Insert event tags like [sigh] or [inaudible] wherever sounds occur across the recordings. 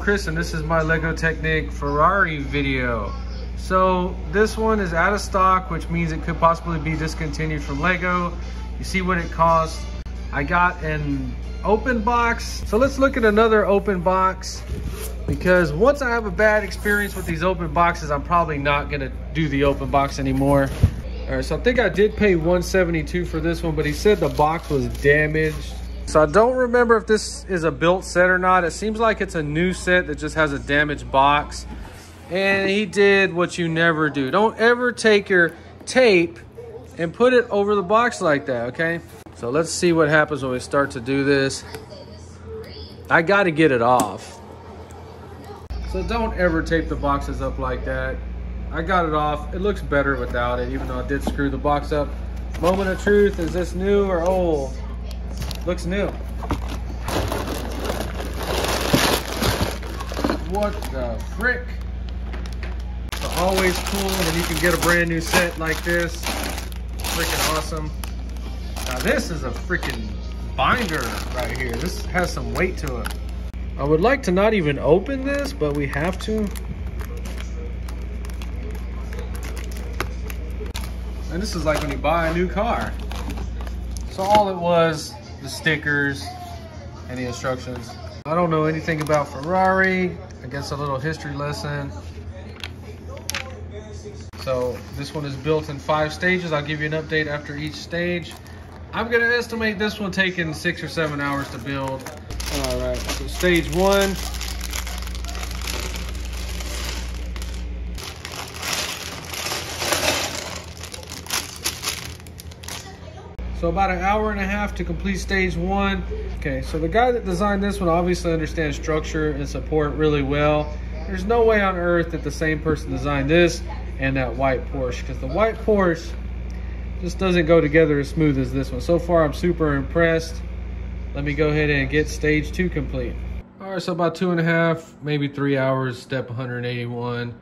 Chris and this is my Lego Technic Ferrari video. So this one is out of stock, which means it could possibly be discontinued from Lego. You see what it costs. I got an open box. So let's look at another open box because once I have a bad experience with these open boxes, I'm probably not gonna do the open box anymore. All right, so I think I did pay 172 for this one, but he said the box was damaged. So I don't remember if this is a built set or not. It seems like it's a new set that just has a damaged box. And he did what you never do. Don't ever take your tape and put it over the box like that, okay? So let's see what happens when we start to do this. I gotta get it off. So don't ever tape the boxes up like that. I got it off. It looks better without it, even though I did screw the box up. Moment of truth, is this new or old? Looks new. What the frick? So always cool when you can get a brand new set like this. Freaking awesome. Now this is a freaking binder right here. This has some weight to it. I would like to not even open this, but we have to. And this is like when you buy a new car. So all it was the stickers the instructions. I don't know anything about Ferrari. I guess a little history lesson. So this one is built in five stages. I'll give you an update after each stage. I'm gonna estimate this one taking six or seven hours to build. All right, so stage one, So about an hour and a half to complete stage one. Okay, so the guy that designed this one obviously understands structure and support really well. There's no way on earth that the same person designed this and that white Porsche because the white Porsche just doesn't go together as smooth as this one. So far, I'm super impressed. Let me go ahead and get stage two complete. All right, so about two and a half, maybe three hours, step 181.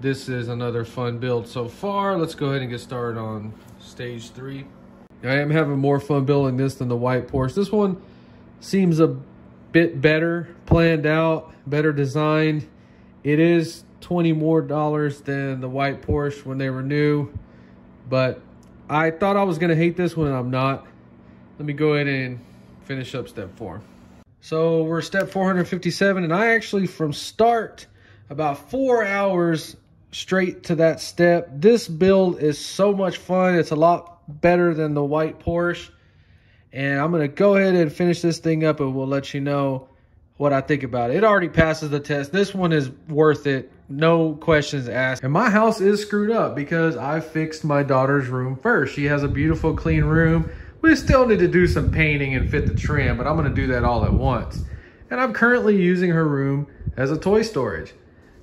This is another fun build so far. Let's go ahead and get started on stage three. I am having more fun building this than the white Porsche. This one seems a bit better planned out, better designed. It is 20 more dollars than the white Porsche when they were new, but I thought I was going to hate this one and I'm not. Let me go ahead and finish up step four. So we're step 457 and I actually from start about four hours straight to that step. This build is so much fun. It's a lot better than the white Porsche. And I'm going to go ahead and finish this thing up and we'll let you know what I think about it. It already passes the test. This one is worth it. No questions asked. And my house is screwed up because I fixed my daughter's room first. She has a beautiful clean room. We still need to do some painting and fit the trim, but I'm going to do that all at once. And I'm currently using her room as a toy storage.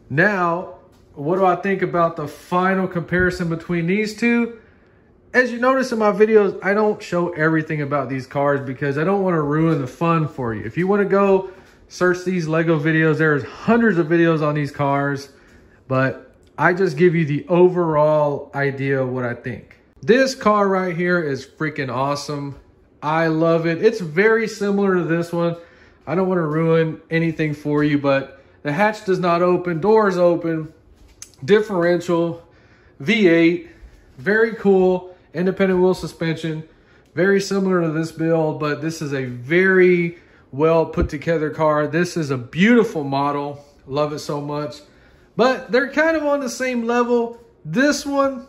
Now, what do I think about the final comparison between these two? As you notice in my videos, I don't show everything about these cars because I don't want to ruin the fun for you. If you want to go search these Lego videos, there's hundreds of videos on these cars, but I just give you the overall idea of what I think. This car right here is freaking awesome. I love it. It's very similar to this one. I don't want to ruin anything for you, but the hatch does not open, doors open, differential, V8, very cool independent wheel suspension. Very similar to this build, but this is a very well put together car. This is a beautiful model. Love it so much. But they're kind of on the same level. This one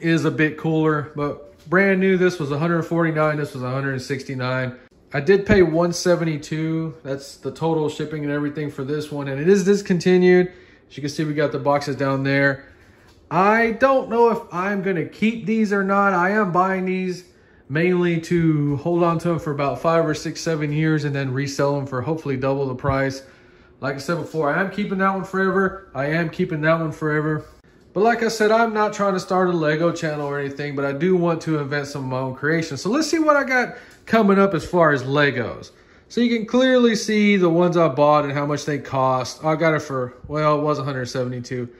is a bit cooler, but brand new. This was 149. This was 169. I did pay 172. That's the total shipping and everything for this one. And it is discontinued. As you can see, we got the boxes down there. I don't know if I'm going to keep these or not. I am buying these mainly to hold on to them for about five or six, seven years and then resell them for hopefully double the price. Like I said before, I am keeping that one forever. I am keeping that one forever. But like I said, I'm not trying to start a Lego channel or anything, but I do want to invent some of my own creations. So let's see what I got coming up as far as Legos. So you can clearly see the ones I bought and how much they cost. I got it for, well, it was 172.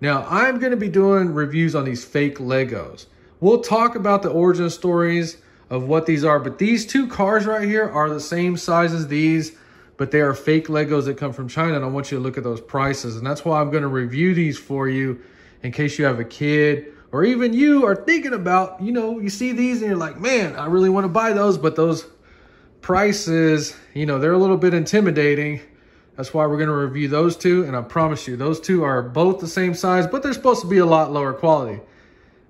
Now, I'm going to be doing reviews on these fake Legos. We'll talk about the origin stories of what these are, but these two cars right here are the same size as these, but they are fake Legos that come from China. And I want you to look at those prices. And that's why I'm going to review these for you in case you have a kid or even you are thinking about, you know, you see these and you're like, man, I really want to buy those, but those prices, you know, they're a little bit intimidating. That's why we're going to review those two. And I promise you, those two are both the same size, but they're supposed to be a lot lower quality.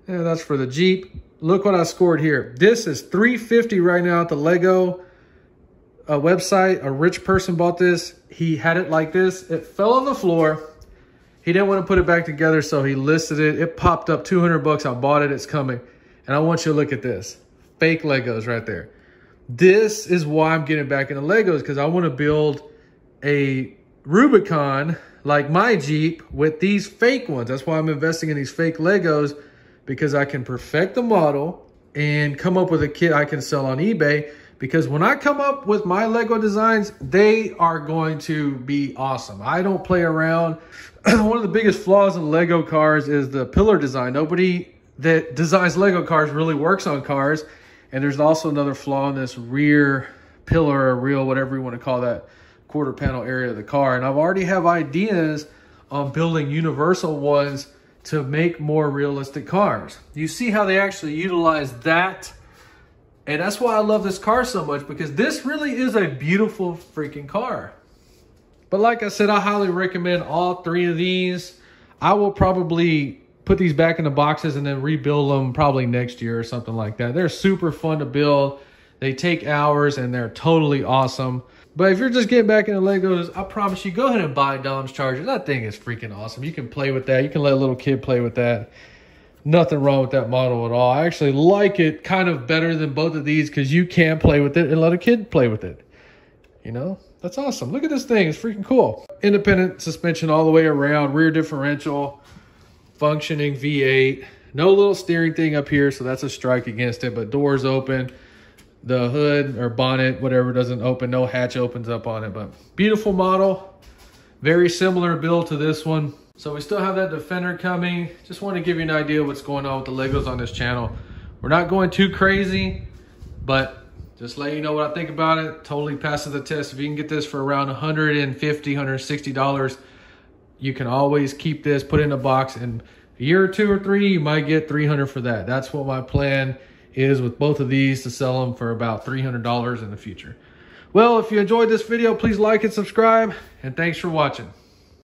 And that's for the Jeep. Look what I scored here. This is 350 right now at the Lego uh, website. A rich person bought this. He had it like this. It fell on the floor. He didn't want to put it back together, so he listed it. It popped up 200 bucks. I bought it. It's coming. And I want you to look at this. Fake Legos right there. This is why I'm getting back into Legos because I want to build a Rubicon like my Jeep with these fake ones. That's why I'm investing in these fake Legos because I can perfect the model and come up with a kit I can sell on eBay because when I come up with my Lego designs, they are going to be awesome. I don't play around. [clears throat] One of the biggest flaws in Lego cars is the pillar design. Nobody that designs Lego cars really works on cars. And there's also another flaw in this rear pillar or reel, whatever you want to call that quarter panel area of the car. And I've already have ideas on building universal ones to make more realistic cars. You see how they actually utilize that. And that's why I love this car so much because this really is a beautiful freaking car. But like I said, I highly recommend all three of these. I will probably put these back in the boxes and then rebuild them probably next year or something like that. They're super fun to build. They take hours and they're totally awesome. But if you're just getting back into Legos, I promise you, go ahead and buy Dom's Charger. That thing is freaking awesome. You can play with that. You can let a little kid play with that. Nothing wrong with that model at all. I actually like it kind of better than both of these because you can play with it and let a kid play with it. You know, that's awesome. Look at this thing. It's freaking cool. Independent suspension all the way around, rear differential, functioning V8. No little steering thing up here, so that's a strike against it, but doors open the hood or bonnet, whatever doesn't open, no hatch opens up on it, but beautiful model. Very similar build to this one. So we still have that Defender coming. Just want to give you an idea what's going on with the Legos on this channel. We're not going too crazy, but just let you know what I think about it. Totally passes the test. If you can get this for around 150 $160, you can always keep this, put in a box, and a year or two or three, you might get 300 for that. That's what my plan is with both of these to sell them for about $300 in the future. Well, if you enjoyed this video, please like and subscribe, and thanks for watching.